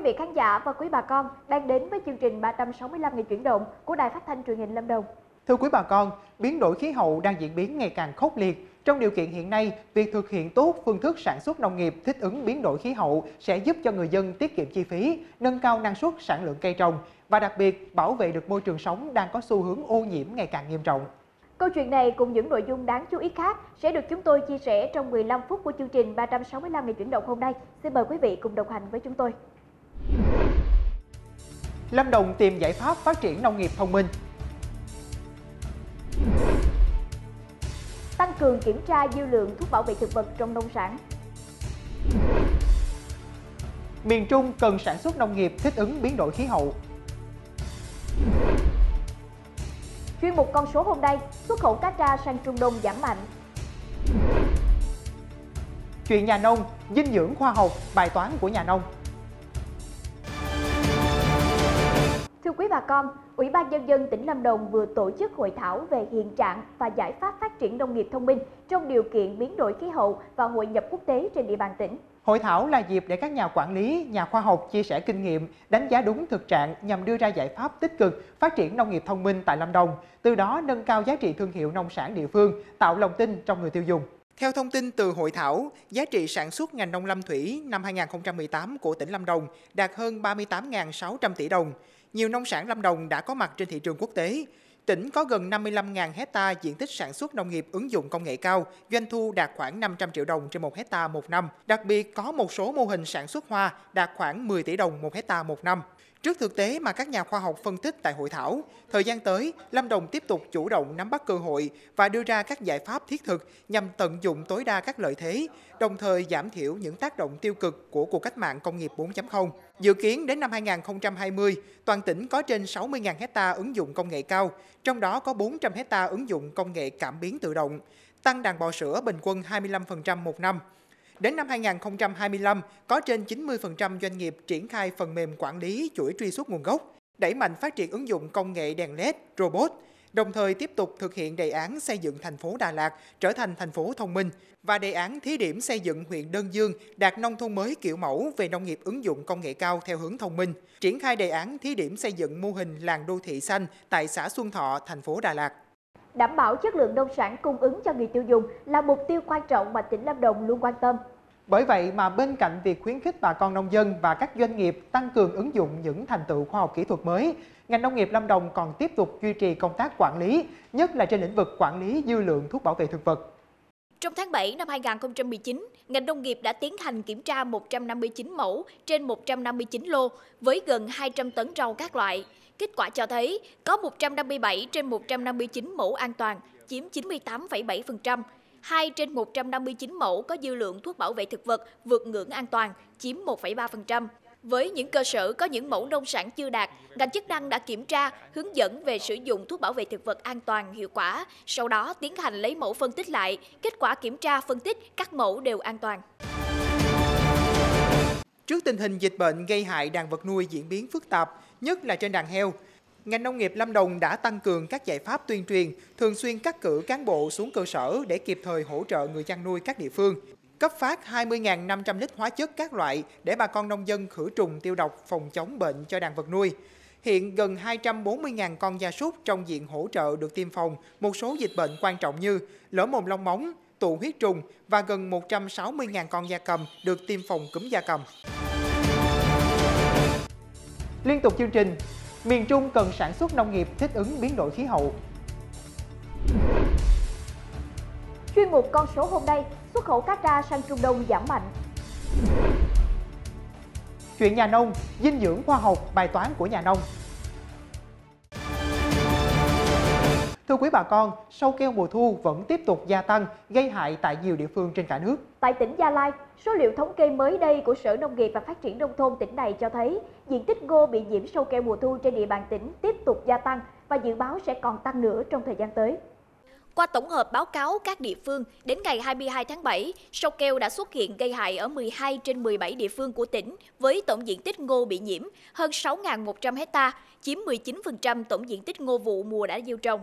quý vị khán giả và quý bà con đang đến với chương trình 365 ngày chuyển động của Đài Phát thanh Truyền hình Lâm Đồng. Thưa quý bà con, biến đổi khí hậu đang diễn biến ngày càng khốc liệt. Trong điều kiện hiện nay, việc thực hiện tốt phương thức sản xuất nông nghiệp thích ứng biến đổi khí hậu sẽ giúp cho người dân tiết kiệm chi phí, nâng cao năng suất sản lượng cây trồng và đặc biệt bảo vệ được môi trường sống đang có xu hướng ô nhiễm ngày càng nghiêm trọng. Câu chuyện này cùng những nội dung đáng chú ý khác sẽ được chúng tôi chia sẻ trong 15 phút của chương trình 365 ngày chuyển động hôm nay. Xin mời quý vị cùng đồng hành với chúng tôi. Lâm Đồng tìm giải pháp phát triển nông nghiệp thông minh. Tăng cường kiểm tra dư lượng thuốc bảo vệ thực vật trong nông sản. Miền Trung cần sản xuất nông nghiệp thích ứng biến đổi khí hậu. Chuyên mục con số hôm nay, xuất khẩu cá tra sang Trung Đông giảm mạnh. Chuyện nhà nông, dinh dưỡng khoa học, bài toán của nhà nông. Thưa quý bà con, Ủy ban Nhân dân tỉnh Lâm Đồng vừa tổ chức hội thảo về hiện trạng và giải pháp phát triển nông nghiệp thông minh trong điều kiện biến đổi khí hậu và hội nhập quốc tế trên địa bàn tỉnh. Hội thảo là dịp để các nhà quản lý, nhà khoa học chia sẻ kinh nghiệm, đánh giá đúng thực trạng nhằm đưa ra giải pháp tích cực phát triển nông nghiệp thông minh tại Lâm Đồng, từ đó nâng cao giá trị thương hiệu nông sản địa phương, tạo lòng tin trong người tiêu dùng. Theo thông tin từ hội thảo, giá trị sản xuất ngành nông lâm thủy năm 2018 của tỉnh Lâm Đồng đạt hơn 38.600 tỷ đồng. Nhiều nông sản Lâm Đồng đã có mặt trên thị trường quốc tế. Tỉnh có gần 55.000 hecta diện tích sản xuất nông nghiệp ứng dụng công nghệ cao, doanh thu đạt khoảng 500 triệu đồng trên một hecta một năm. Đặc biệt có một số mô hình sản xuất hoa đạt khoảng 10 tỷ đồng một hecta một năm. Trước thực tế mà các nhà khoa học phân tích tại hội thảo, thời gian tới, Lâm Đồng tiếp tục chủ động nắm bắt cơ hội và đưa ra các giải pháp thiết thực nhằm tận dụng tối đa các lợi thế, đồng thời giảm thiểu những tác động tiêu cực của cuộc cách mạng công nghiệp 4.0. Dự kiến đến năm 2020, toàn tỉnh có trên 60.000 hecta ứng dụng công nghệ cao, trong đó có 400 hecta ứng dụng công nghệ cảm biến tự động, tăng đàn bò sữa bình quân 25% một năm. Đến năm 2025, có trên 90% doanh nghiệp triển khai phần mềm quản lý chuỗi truy xuất nguồn gốc, đẩy mạnh phát triển ứng dụng công nghệ đèn LED, robot, đồng thời tiếp tục thực hiện đề án xây dựng thành phố Đà Lạt trở thành thành phố thông minh và đề án thí điểm xây dựng huyện Đơn Dương đạt nông thôn mới kiểu mẫu về nông nghiệp ứng dụng công nghệ cao theo hướng thông minh, triển khai đề án thí điểm xây dựng mô hình làng đô thị xanh tại xã Xuân Thọ, thành phố Đà Lạt. Đảm bảo chất lượng nông sản cung ứng cho người tiêu dùng là mục tiêu quan trọng mà tỉnh Lâm Đồng luôn quan tâm. Bởi vậy mà bên cạnh việc khuyến khích bà con nông dân và các doanh nghiệp tăng cường ứng dụng những thành tựu khoa học kỹ thuật mới, ngành nông nghiệp Lâm Đồng còn tiếp tục duy trì công tác quản lý, nhất là trên lĩnh vực quản lý dư lượng thuốc bảo vệ thực vật. Trong tháng 7 năm 2019, ngành nông nghiệp đã tiến hành kiểm tra 159 mẫu trên 159 lô với gần 200 tấn rau các loại. Kết quả cho thấy có 157 trên 159 mẫu an toàn, chiếm 98,7%. 2 trên 159 mẫu có dư lượng thuốc bảo vệ thực vật vượt ngưỡng an toàn, chiếm 1,3%. Với những cơ sở có những mẫu nông sản chưa đạt, ngành chức năng đã kiểm tra, hướng dẫn về sử dụng thuốc bảo vệ thực vật an toàn, hiệu quả, sau đó tiến hành lấy mẫu phân tích lại, kết quả kiểm tra phân tích các mẫu đều an toàn. Trước tình hình dịch bệnh gây hại đàn vật nuôi diễn biến phức tạp, nhất là trên đàn heo, ngành nông nghiệp Lâm Đồng đã tăng cường các giải pháp tuyên truyền, thường xuyên cắt cử cán bộ xuống cơ sở để kịp thời hỗ trợ người chăn nuôi các địa phương, cấp phát 20.500 lít hóa chất các loại để bà con nông dân khử trùng tiêu độc phòng chống bệnh cho đàn vật nuôi. Hiện gần 240.000 con gia súc trong diện hỗ trợ được tiêm phòng một số dịch bệnh quan trọng như lở mồm long móng, tụ huyết trùng và gần 160.000 con gia cầm được tiêm phòng cúm gia cầm. Liên tục chương trình, miền Trung cần sản xuất nông nghiệp thích ứng biến đổi khí hậu. Chuyên mục con số hôm nay, xuất khẩu cá tra sang Trung Đông giảm mạnh. Chuyện nhà nông, dinh dưỡng khoa học, bài toán của nhà nông. Thưa quý bà con, sâu keo mùa thu vẫn tiếp tục gia tăng, gây hại tại nhiều địa phương trên cả nước. Tại tỉnh Gia Lai, số liệu thống kê mới đây của Sở Nông nghiệp và Phát triển Nông thôn tỉnh này cho thấy diện tích ngô bị nhiễm sâu keo mùa thu trên địa bàn tỉnh tiếp tục gia tăng và dự báo sẽ còn tăng nữa trong thời gian tới. Qua tổng hợp báo cáo các địa phương, đến ngày 22 tháng 7, sâu keo đã xuất hiện gây hại ở 12 trên 17 địa phương của tỉnh, với tổng diện tích ngô bị nhiễm hơn 6.100 hecta, chiếm 19% tổng diện tích ngô vụ mùa đã gieo trồng.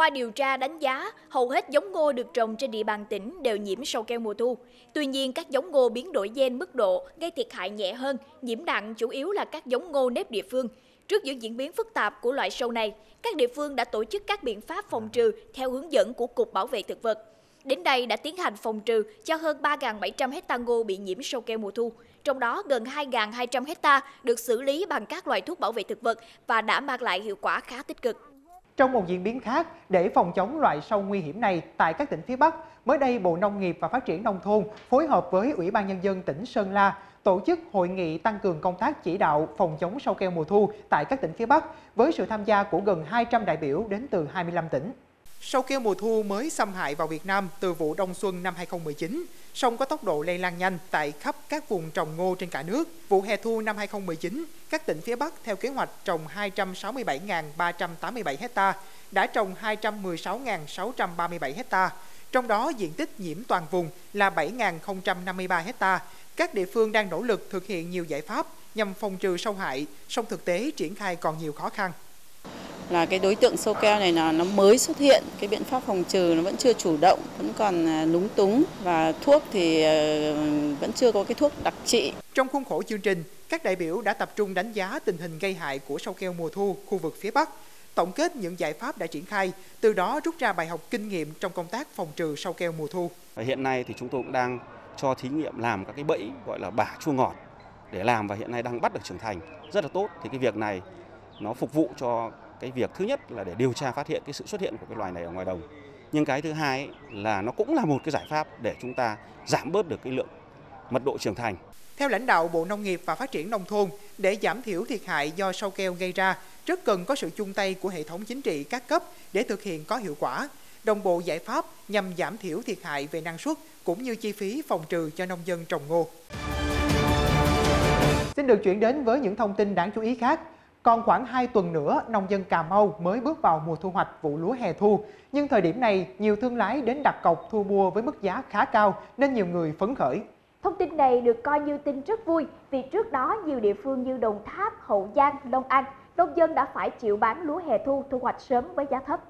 Qua điều tra đánh giá, hầu hết giống ngô được trồng trên địa bàn tỉnh đều nhiễm sâu keo mùa thu. Tuy nhiên, các giống ngô biến đổi gen mức độ gây thiệt hại nhẹ hơn, nhiễm nặng chủ yếu là các giống ngô nếp địa phương. Trước những diễn biến phức tạp của loại sâu này, các địa phương đã tổ chức các biện pháp phòng trừ theo hướng dẫn của Cục Bảo vệ Thực vật. Đến đây đã tiến hành phòng trừ cho hơn 3.700 hecta ngô bị nhiễm sâu keo mùa thu. Trong đó gần 2.200 hecta được xử lý bằng các loại thuốc bảo vệ thực vật và đã mang lại hiệu quả khá tích cực. Trong một diễn biến khác, để phòng chống loại sâu nguy hiểm này tại các tỉnh phía Bắc, mới đây Bộ Nông nghiệp và Phát triển Nông thôn phối hợp với Ủy ban Nhân dân tỉnh Sơn La tổ chức hội nghị tăng cường công tác chỉ đạo phòng chống sâu keo mùa thu tại các tỉnh phía Bắc với sự tham gia của gần 200 đại biểu đến từ 25 tỉnh. Sâu keo mùa thu mới xâm hại vào Việt Nam từ vụ đông xuân năm 2019, song có tốc độ lây lan nhanh tại khắp các vùng trồng ngô trên cả nước. Vụ hè thu năm 2019, các tỉnh phía Bắc theo kế hoạch trồng 267.387 hecta, đã trồng 216.637 hecta. Trong đó diện tích nhiễm toàn vùng là 7.053 hecta. Các địa phương đang nỗ lực thực hiện nhiều giải pháp nhằm phòng trừ sâu hại, song thực tế triển khai còn nhiều khó khăn là cái đối tượng sâu keo này là nó mới xuất hiện, cái biện pháp phòng trừ nó vẫn chưa chủ động, vẫn còn à, lúng túng và thuốc thì ờ, vẫn chưa có cái thuốc đặc trị. Trong khuôn khổ chương trình, các đại biểu đã tập trung đánh giá tình hình gây hại của sâu keo mùa thu khu vực phía Bắc, tổng kết những giải pháp đã triển khai, từ đó rút ra bài học kinh nghiệm trong công tác phòng trừ sâu keo mùa thu. Hiện nay thì chúng tôi cũng đang cho thí nghiệm làm các cái bẫy gọi là bả chua ngọt để làm và hiện nay đang bắt được trưởng thành rất là tốt thì cái việc này nó phục vụ cho cái việc thứ nhất là để điều tra phát hiện cái sự xuất hiện của cái loài này ở ngoài đồng nhưng cái thứ hai là nó cũng là một cái giải pháp để chúng ta giảm bớt được cái lượng mật độ trưởng thành theo lãnh đạo Bộ Nông nghiệp và Phát triển Nông thôn, để giảm thiểu thiệt hại do sâu keo gây ra, rất cần có sự chung tay của hệ thống chính trị các cấp để thực hiện có hiệu quả, đồng bộ giải pháp nhằm giảm thiểu thiệt hại về năng suất cũng như chi phí phòng trừ cho nông dân trồng ngô. Xin được chuyển đến với những thông tin đáng chú ý khác. Còn khoảng 2 tuần nữa, nông dân Cà Mau mới bước vào mùa thu hoạch vụ lúa hè thu. Nhưng thời điểm này, nhiều thương lái đến đặt cọc thu mua với mức giá khá cao nên nhiều người phấn khởi. Thông tin này được coi như tin rất vui vì trước đó nhiều địa phương như Đồng Tháp, Hậu Giang, Long An, nông dân đã phải chịu bán lúa hè thu thu hoạch sớm với giá thấp.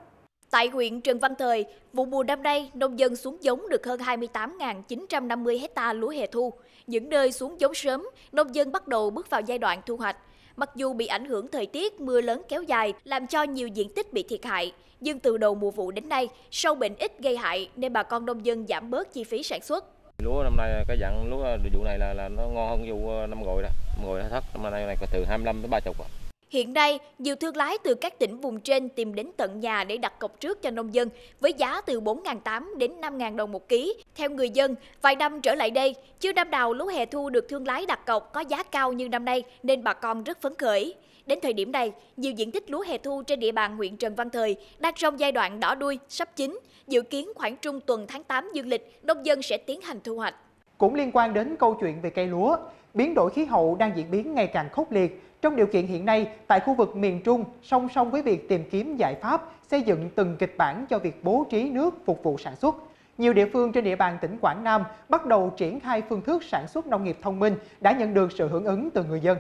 Tại huyện Trần Văn Thời, vụ mùa năm nay, nông dân xuống giống được hơn 28.950 hecta lúa hè thu. Những nơi xuống giống sớm, nông dân bắt đầu bước vào giai đoạn thu hoạch. Mặc dù bị ảnh hưởng thời tiết mưa lớn kéo dài làm cho nhiều diện tích bị thiệt hại, nhưng từ đầu mùa vụ đến nay, sâu bệnh ít gây hại nên bà con nông dân giảm bớt chi phí sản xuất. Lúa năm nay cái dạng lúa vụ này là là nó ngon hơn vụ ờ, năm rồi đó, năm rồi thất năm nay này từ 25 đến 30 ạ. Hiện nay, nhiều thương lái từ các tỉnh vùng trên tìm đến tận nhà để đặt cọc trước cho nông dân với giá từ 4.800 đến 5.000 đồng một ký. Theo người dân, vài năm trở lại đây, chưa năm nào lúa hè thu được thương lái đặt cọc có giá cao như năm nay nên bà con rất phấn khởi. Đến thời điểm này, nhiều diện tích lúa hè thu trên địa bàn huyện Trần Văn Thời đang trong giai đoạn đỏ đuôi, sắp chín. Dự kiến khoảng trung tuần tháng 8 dương lịch, nông dân sẽ tiến hành thu hoạch. Cũng liên quan đến câu chuyện về cây lúa, biến đổi khí hậu đang diễn biến ngày càng khốc liệt trong điều kiện hiện nay, tại khu vực miền Trung, song song với việc tìm kiếm giải pháp, xây dựng từng kịch bản cho việc bố trí nước phục vụ sản xuất, nhiều địa phương trên địa bàn tỉnh Quảng Nam bắt đầu triển khai phương thức sản xuất nông nghiệp thông minh đã nhận được sự hưởng ứng từ người dân.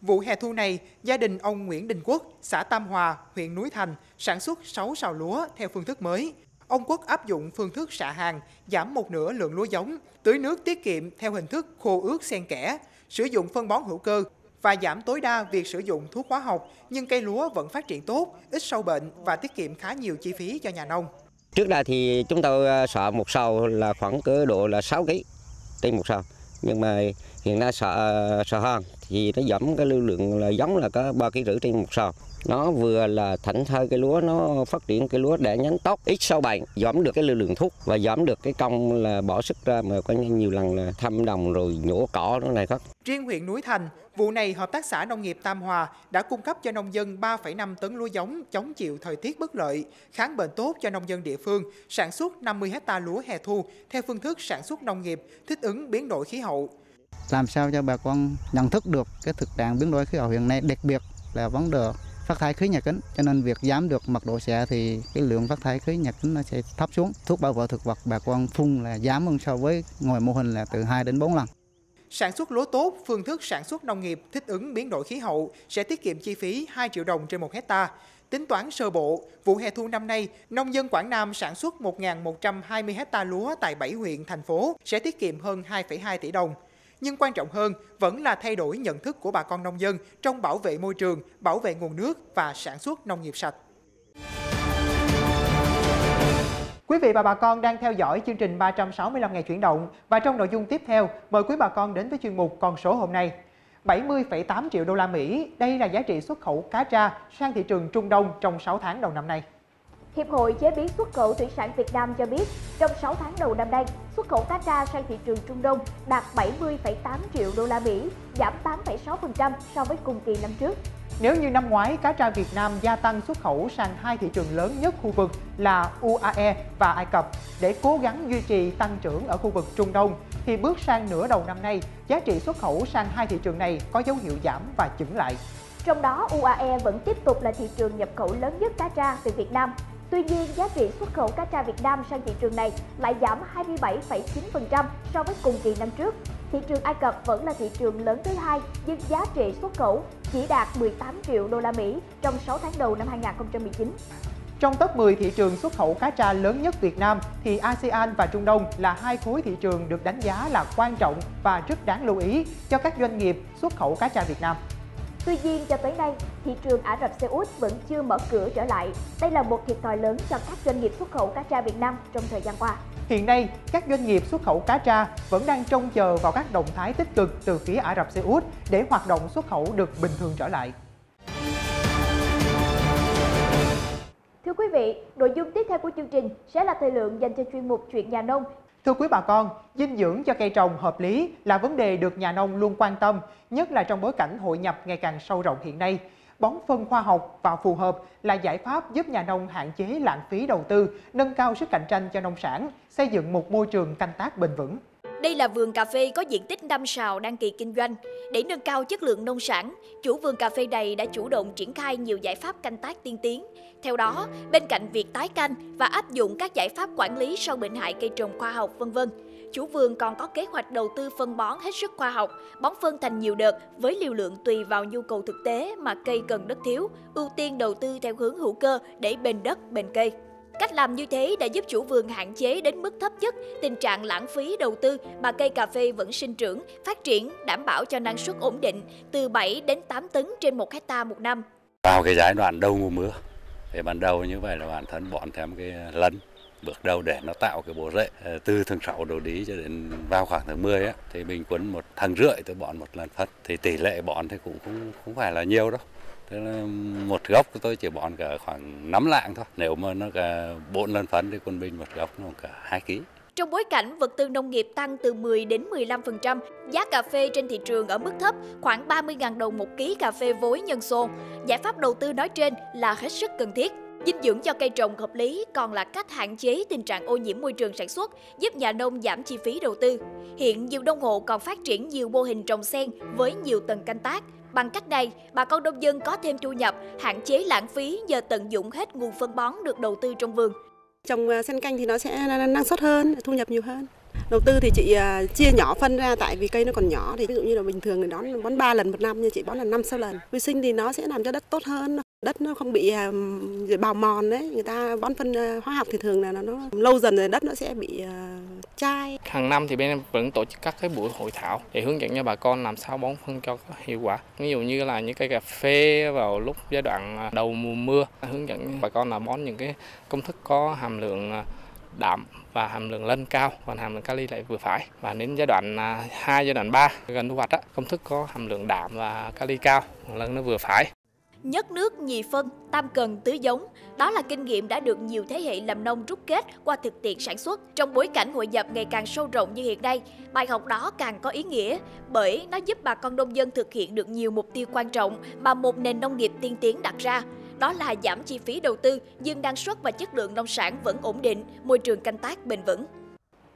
Vụ hè thu này, gia đình ông Nguyễn Đình Quốc, xã Tam Hòa, huyện Núi Thành sản xuất 6 sào lúa theo phương thức mới. Ông Quốc áp dụng phương thức xạ hàng, giảm một nửa lượng lúa giống, tưới nước tiết kiệm theo hình thức khô ướt xen kẽ, sử dụng phân bón hữu cơ, và giảm tối đa việc sử dụng thuốc hóa học, nhưng cây lúa vẫn phát triển tốt, ít sâu bệnh và tiết kiệm khá nhiều chi phí cho nhà nông. Trước đây thì chúng tôi ờ, sợ một sào là khoảng cỡ độ là 6 kg trên một sào. Nhưng mà hiện nay sợ ờ, sợ hơn thì nó giảm cái lưu lượng là giống là có 3 kg rưỡi trên một sào nó vừa là thảnh thơi cái lúa nó phát triển cái lúa để nhánh tóc ít sâu bệnh giảm được cái lưu lượng thuốc và giảm được cái công là bỏ sức ra mà có nhiều lần là thăm đồng rồi nhổ cỏ nó này khác riêng huyện núi thành vụ này hợp tác xã nông nghiệp Tam Hòa đã cung cấp cho nông dân 3,5 tấn lúa giống chống chịu thời tiết bất lợi kháng bệnh tốt cho nông dân địa phương sản xuất 50 hecta lúa hè thu theo phương thức sản xuất nông nghiệp thích ứng biến đổi khí hậu. Làm sao cho bà con nhận thức được cái thực trạng biến đổi khí hậu hiện nay đặc biệt là vấn đề phát thải khí nhà kính cho nên việc giảm được mật độ xạ thì cái lượng phát thải khí nhà kính nó sẽ thấp xuống thuốc bảo vệ thực vật bà con phun là giảm hơn so với ngoài mô hình là từ 2 đến 4 lần Sản xuất lúa tốt, phương thức sản xuất nông nghiệp thích ứng biến đổi khí hậu sẽ tiết kiệm chi phí 2 triệu đồng trên một hecta. Tính toán sơ bộ, vụ hè thu năm nay, nông dân Quảng Nam sản xuất 1.120 hecta lúa tại 7 huyện, thành phố sẽ tiết kiệm hơn 2,2 tỷ đồng. Nhưng quan trọng hơn vẫn là thay đổi nhận thức của bà con nông dân trong bảo vệ môi trường, bảo vệ nguồn nước và sản xuất nông nghiệp sạch. Quý vị và bà con đang theo dõi chương trình 365 ngày chuyển động và trong nội dung tiếp theo, mời quý bà con đến với chuyên mục Con số hôm nay. 70,8 triệu đô la Mỹ, đây là giá trị xuất khẩu cá tra sang thị trường Trung Đông trong 6 tháng đầu năm nay. Hiệp hội chế biến xuất khẩu thủy sản Việt Nam cho biết, trong 6 tháng đầu năm nay, xuất khẩu cá tra sang thị trường Trung Đông đạt 70,8 triệu đô la Mỹ, giảm 8,6% so với cùng kỳ năm trước. Nếu như năm ngoái cá tra Việt Nam gia tăng xuất khẩu sang hai thị trường lớn nhất khu vực là UAE và Ai Cập để cố gắng duy trì tăng trưởng ở khu vực Trung Đông, thì bước sang nửa đầu năm nay, giá trị xuất khẩu sang hai thị trường này có dấu hiệu giảm và chững lại. Trong đó, UAE vẫn tiếp tục là thị trường nhập khẩu lớn nhất cá tra từ Việt Nam. Tuy nhiên, giá trị xuất khẩu cá tra Việt Nam sang thị trường này lại giảm 27,9% so với cùng kỳ năm trước. Thị trường Ai Cập vẫn là thị trường lớn thứ hai, nhưng giá trị xuất khẩu chỉ đạt 18 triệu đô la Mỹ trong 6 tháng đầu năm 2019. Trong top 10 thị trường xuất khẩu cá tra lớn nhất Việt Nam thì ASEAN và Trung Đông là hai khối thị trường được đánh giá là quan trọng và rất đáng lưu ý cho các doanh nghiệp xuất khẩu cá tra Việt Nam. Tuy nhiên, cho tới nay, thị trường Ả Rập Xê Út vẫn chưa mở cửa trở lại. Đây là một thiệt thòi lớn cho các doanh nghiệp xuất khẩu cá tra Việt Nam trong thời gian qua. Hiện nay, các doanh nghiệp xuất khẩu cá tra vẫn đang trông chờ vào các động thái tích cực từ phía Ả Rập Xê Út để hoạt động xuất khẩu được bình thường trở lại. Thưa quý vị, nội dung tiếp theo của chương trình sẽ là thời lượng dành cho chuyên mục Chuyện nhà nông. Thưa quý bà con, dinh dưỡng cho cây trồng hợp lý là vấn đề được nhà nông luôn quan tâm, nhất là trong bối cảnh hội nhập ngày càng sâu rộng hiện nay. Bón phân khoa học và phù hợp là giải pháp giúp nhà nông hạn chế lãng phí đầu tư, nâng cao sức cạnh tranh cho nông sản, xây dựng một môi trường canh tác bền vững. Đây là vườn cà phê có diện tích 5 sào đăng kỳ kinh doanh. Để nâng cao chất lượng nông sản, chủ vườn cà phê này đã chủ động triển khai nhiều giải pháp canh tác tiên tiến. Theo đó, bên cạnh việc tái canh và áp dụng các giải pháp quản lý sâu bệnh hại cây trồng khoa học vân vân, chủ vườn còn có kế hoạch đầu tư phân bón hết sức khoa học, bón phân thành nhiều đợt với liều lượng tùy vào nhu cầu thực tế mà cây cần đất thiếu, ưu tiên đầu tư theo hướng hữu cơ để bền đất, bền cây. Cách làm như thế đã giúp chủ vườn hạn chế đến mức thấp nhất tình trạng lãng phí đầu tư mà cây cà phê vẫn sinh trưởng, phát triển, đảm bảo cho năng suất ổn định từ 7 đến 8 tấn trên 1 hecta một năm. Vào cái giai đoạn đầu mùa mưa, thì ban đầu như vậy là bản thân bọn thêm cái lấn bước đầu để nó tạo cái bộ rễ ờ, từ tháng 6 đầu đi cho đến vào khoảng tháng 10 á, thì bình quân một tháng rưỡi tôi bón một lần phân thì tỷ lệ bón thì cũng không không phải là nhiều đâu Thế là một gốc của tôi chỉ bón cả khoảng 5 lạng thôi. Nếu mà nó cả 4 lần phấn thì quân binh một gốc nó cả 2 kg. Trong bối cảnh vật tư nông nghiệp tăng từ 10 đến 15%, giá cà phê trên thị trường ở mức thấp, khoảng 30.000 đồng một ký cà phê vối nhân xô. Giải pháp đầu tư nói trên là hết sức cần thiết. Dinh dưỡng cho cây trồng hợp lý còn là cách hạn chế tình trạng ô nhiễm môi trường sản xuất, giúp nhà nông giảm chi phí đầu tư. Hiện nhiều nông hộ còn phát triển nhiều mô hình trồng sen với nhiều tầng canh tác. Bằng cách này, bà con nông dân có thêm thu nhập, hạn chế lãng phí nhờ tận dụng hết nguồn phân bón được đầu tư trong vườn. Trồng à, sen canh thì nó sẽ năng suất hơn, thu nhập nhiều hơn. Đầu tư thì chị à, chia nhỏ phân ra tại vì cây nó còn nhỏ thì ví dụ như là bình thường thì đón bón 3 lần một năm nhưng chị bón là 5 6 lần. Vi sinh thì nó sẽ làm cho đất tốt hơn, đất nó không bị à, bào mòn đấy người ta bón phân à, hóa học thì thường là nó, nó lâu dần rồi đất nó sẽ bị uh, chai. Hàng năm thì bên em vẫn tổ chức các cái buổi hội thảo để hướng dẫn cho bà con làm sao bón phân cho có hiệu quả. Ví dụ như là những cây cà phê vào lúc giai đoạn đầu mùa mưa hướng dẫn bà con là bón những cái công thức có hàm lượng đạm và hàm lượng lân cao còn hàm lượng kali lại vừa phải. Và đến giai đoạn 2 giai đoạn 3 gần thu hoạch á, công thức có hàm lượng đạm và kali cao lân nó vừa phải nhất nước nhì phân, tam cần tứ giống. Đó là kinh nghiệm đã được nhiều thế hệ làm nông rút kết qua thực tiễn sản xuất. Trong bối cảnh hội nhập ngày càng sâu rộng như hiện nay, bài học đó càng có ý nghĩa bởi nó giúp bà con nông dân thực hiện được nhiều mục tiêu quan trọng mà một nền nông nghiệp tiên tiến đặt ra. Đó là giảm chi phí đầu tư, nhưng năng suất và chất lượng nông sản vẫn ổn định, môi trường canh tác bền vững.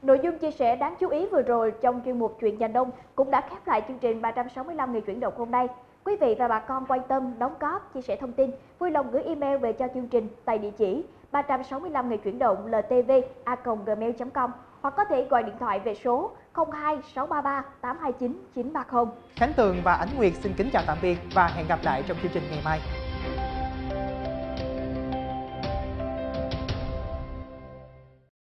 Nội dung chia sẻ đáng chú ý vừa rồi trong chuyên mục Chuyện nhà nông cũng đã khép lại chương trình 365 ngày chuyển động hôm nay. Quý vị và bà con quan tâm, đóng góp, chia sẻ thông tin, vui lòng gửi email về cho chương trình tại địa chỉ 365 ngày chuyển động ltv.gmail.com hoặc có thể gọi điện thoại về số 02 633 829 930. Khánh Tường và Ánh Nguyệt xin kính chào tạm biệt và hẹn gặp lại trong chương trình ngày mai.